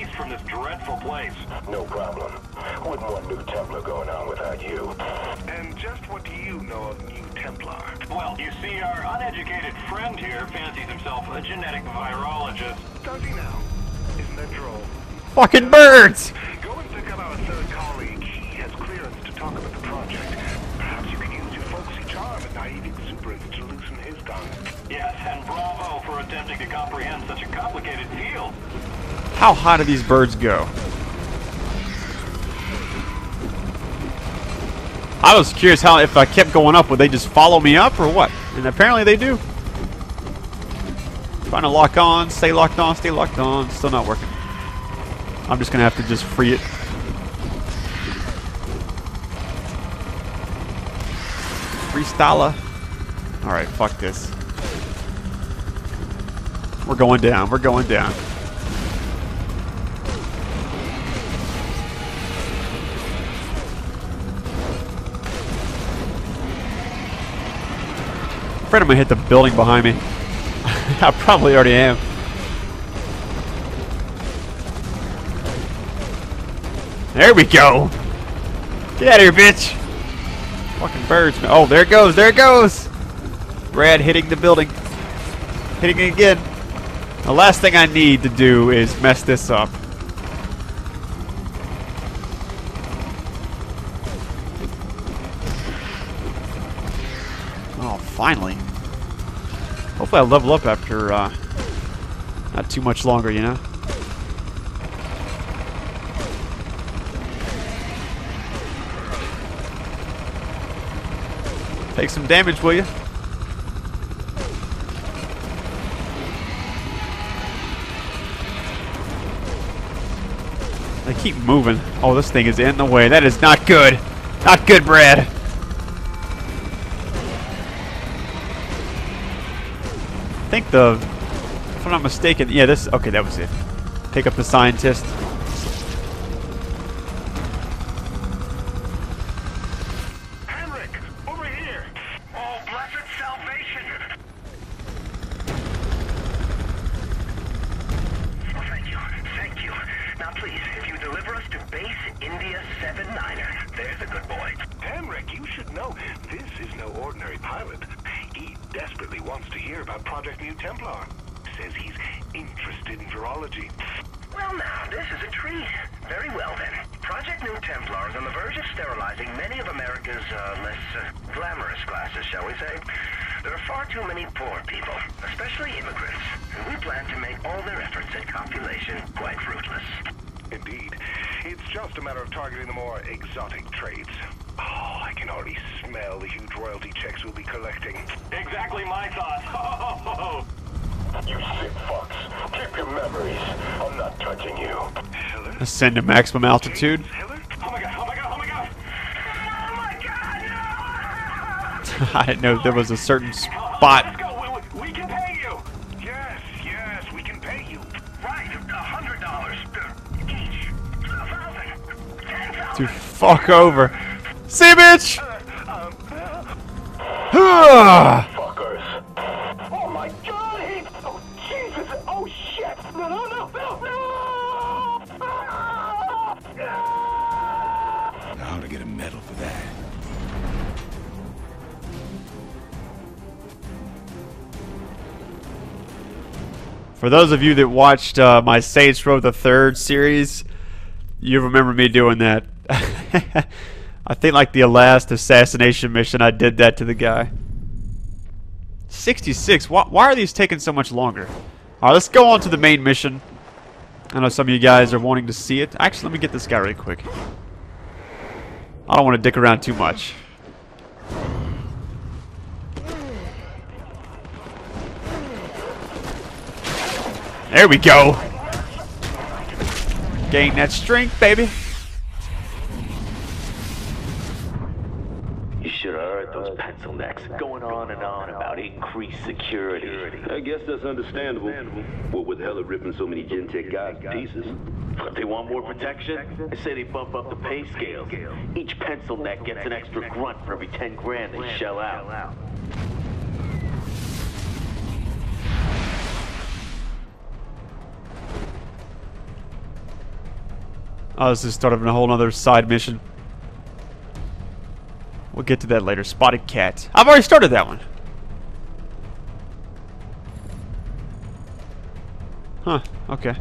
east from this dreadful place. No problem. Wouldn't want New Templar going on without you. And just what do you know of New Templar? Well, you see, our uneducated friend here fancies himself a genetic virologist. Does he now? Isn't that droll? Fucking birds! Go and pick up our third colleague. He has clearance to talk about the project. Perhaps you can use your folksy charm and naive exuberance to loosen his tongue. Yes, and bravo for attempting to comprehend such a complicated field. How high do these birds go? I was curious how if I kept going up, would they just follow me up or what? And apparently they do. Trying to lock on, stay locked on, stay locked on. Still not working. I'm just gonna have to just free it. Freestyler. Alright, fuck this. We're going down, we're going down. Afraid I'm gonna hit the building behind me. I probably already am. There we go. Get out of here, bitch. Fucking birds. Oh, there it goes. There it goes. Brad hitting the building. Hitting it again. The last thing I need to do is mess this up. Oh, finally. Hopefully I level up after uh, not too much longer, you know? Take some damage, will you? They keep moving. Oh, this thing is in the way. That is not good. Not good, Brad. Think the, if I'm not mistaken, yeah, this, okay, that was it. Pick up the scientist. Henrik, over here. Blessed salvation! Oh, thank you. Thank you. Now, please, if you deliver us to base India 7-9er, there's a good boy. Henrik, you should know, this is no ordinary pilot. Desperately wants to hear about Project New Templar. Says he's interested in virology. Well, now, this is a treat. Very well, then. Project New Templar is on the verge of sterilizing many of America's uh, less uh, glamorous classes, shall we say. There are far too many poor people, especially immigrants, and we plan to make all their efforts at copulation quite fruitless. Indeed. It's just a matter of targeting the more exotic traits. Oh, I can already smell the huge royalty checks we'll be collecting. Exactly my thoughts. You sick fucks. Keep your memories. I'm not touching you. Heller? Ascend to maximum altitude. Heller? Oh my god, oh my god, oh my god! Oh my god, I didn't know there was a certain Let's spot. go, we, we can pay you! Yes, yes, we can pay you. Right, a hundred dollars each. A thousand. Ten To fuck over. Bitch! Fuckers. Oh my god! He... Oh, Jesus! Oh shit! No, no, no! No! I ought to get a medal for that. For those of you that watched uh, my Saints Row the Third series, you remember me doing that. I think like the last assassination mission, I did that to the guy. 66. Why, why are these taking so much longer? All right, let's go on to the main mission. I know some of you guys are wanting to see it. Actually, let me get this guy really quick. I don't want to dick around too much. There we go. Gain that strength, baby. You should have heard those pencil necks going on and on about increased security. I guess that's understandable. What with Heller ripping so many Gentek guys to pieces. But they want more protection? They say they bump up the pay scales. Each pencil neck gets an extra grunt for every 10 grand they shell out. Oh, this is start of a whole other side mission. We'll get to that later. Spotted cat. I've already started that one. Huh, okay.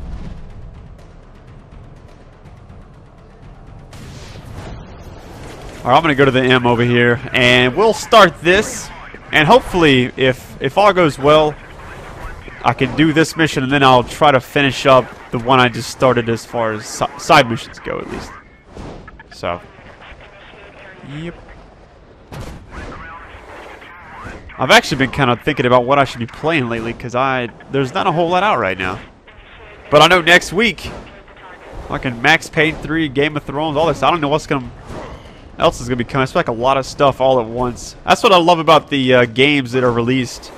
Alright, I'm gonna go to the M over here, and we'll start this. And hopefully, if if all goes well, I can do this mission, and then I'll try to finish up the one I just started as far as si side missions go, at least. So, yep. I've actually been kind of thinking about what I should be playing lately, because I there's not a whole lot out right now. But I know next week, fucking Max Payne 3, Game of Thrones, all this. I don't know what's gonna else is gonna be coming. It's like a lot of stuff all at once. That's what I love about the uh, games that are released.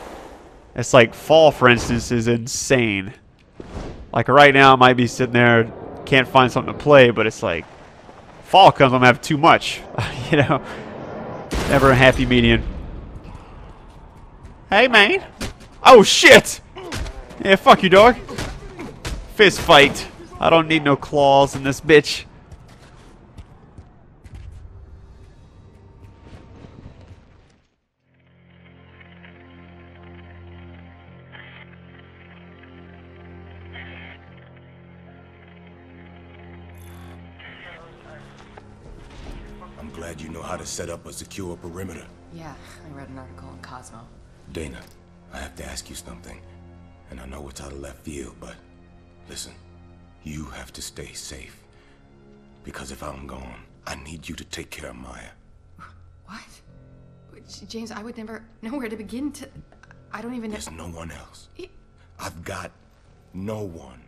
It's like Fall, for instance, is insane. Like right now, I might be sitting there, can't find something to play, but it's like Fall comes, I'm gonna have too much. you know, never a happy median. Hey, man. Oh shit! Yeah, fuck you, dog. Fist fight. I don't need no claws in this bitch. I'm glad you know how to set up a secure perimeter. Yeah, I read an article in Cosmo. Dana, I have to ask you something. And I know it's out of left field, but listen, you have to stay safe. Because if I'm gone, I need you to take care of Maya. What? James, I would never know where to begin to. I don't even know. There's no one else. I've got no one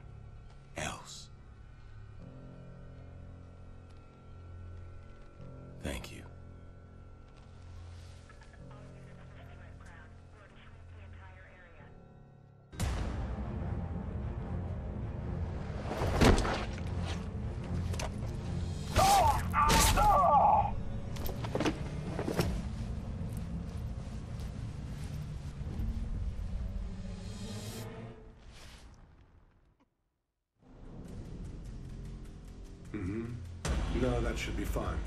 No, that should be fine.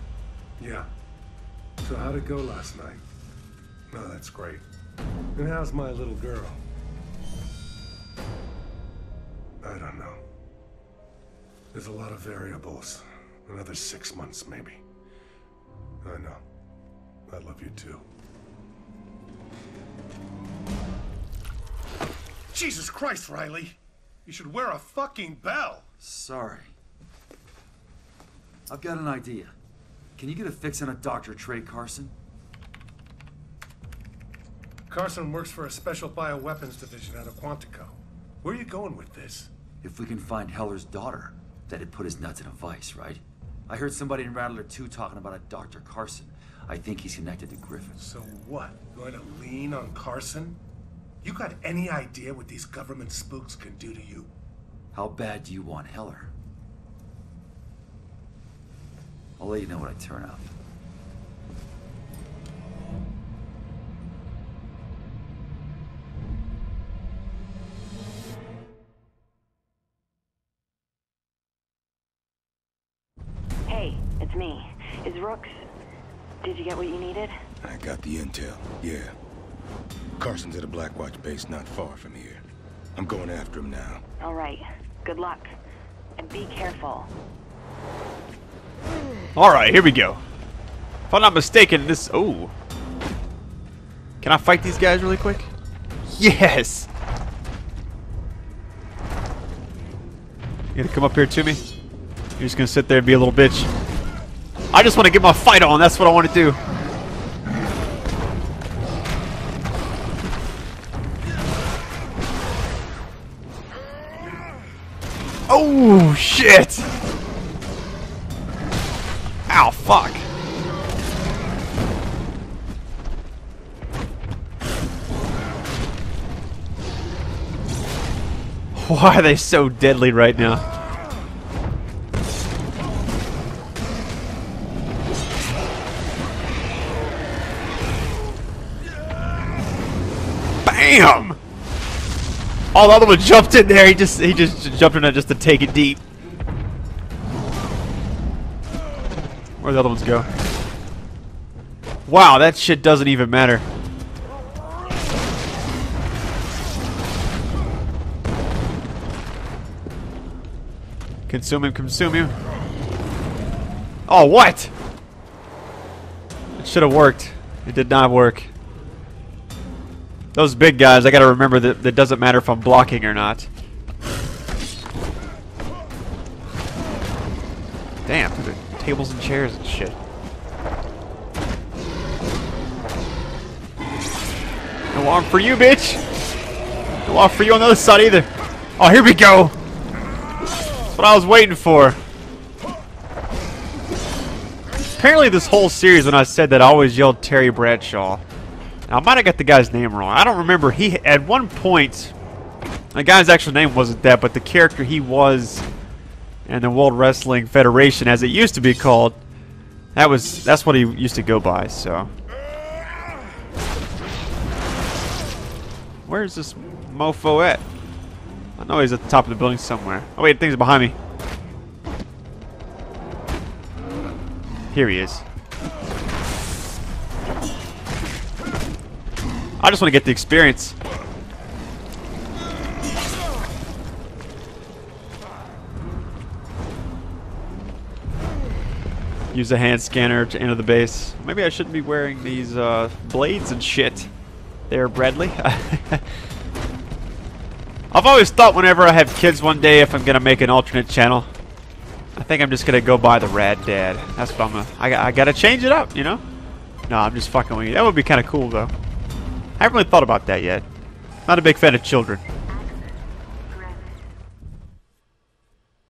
Yeah. So how'd it go last night? No, that's great. And how's my little girl? I don't know. There's a lot of variables. Another six months, maybe. I know. I love you too. Jesus Christ, Riley! You should wear a fucking bell! Sorry. I've got an idea. Can you get a fix on a Dr. Trey Carson? Carson works for a special bioweapons division out of Quantico. Where are you going with this? If we can find Heller's daughter, that'd put his nuts in a vice, right? I heard somebody in Rattler 2 talking about a Dr. Carson. I think he's connected to Griffin. So what? Going to lean on Carson? You got any idea what these government spooks can do to you? How bad do you want Heller? I'll let you know when I turn up. Hey, it's me. Is Rooks... Did you get what you needed? I got the intel, yeah. Carson's at a Blackwatch base not far from here. I'm going after him now. All right. Good luck. And be careful. Alright, here we go. If I'm not mistaken, this... Oh. Can I fight these guys really quick? Yes! You gonna come up here to me? You're just gonna sit there and be a little bitch. I just want to get my fight on. That's what I want to do. Oh, shit! Ow, fuck. Why are they so deadly right now? Bam! Oh, the other one jumped in there. He just he just jumped in there just to take it deep. Where'd the other ones go? Wow, that shit doesn't even matter. Consume him, consume him. Oh, what? It should have worked. It did not work. Those big guys, I gotta remember that it doesn't matter if I'm blocking or not. Damn, tables and chairs and shit. No arm for you, bitch! No arm for you on the other side either. Oh, here we go! That's what I was waiting for. Apparently this whole series, when I said that, I always yelled Terry Bradshaw. Now, I might have got the guy's name wrong. I don't remember. He At one point, the guy's actual name wasn't that, but the character he was in the World Wrestling Federation, as it used to be called, that was that's what he used to go by, so. Where's this mofo at? I know he's at the top of the building somewhere. Oh wait, things behind me. Here he is. I just want to get the experience. Use a hand scanner to enter the base. Maybe I shouldn't be wearing these uh, blades and shit. There, Bradley. I've always thought whenever I have kids one day if I'm going to make an alternate channel, I think I'm just going to go by the Rad Dad. That's what I'm gonna, I, I got to change it up, you know? No, I'm just fucking with you. That would be kind of cool, though. I haven't really thought about that yet. Not a big fan of children.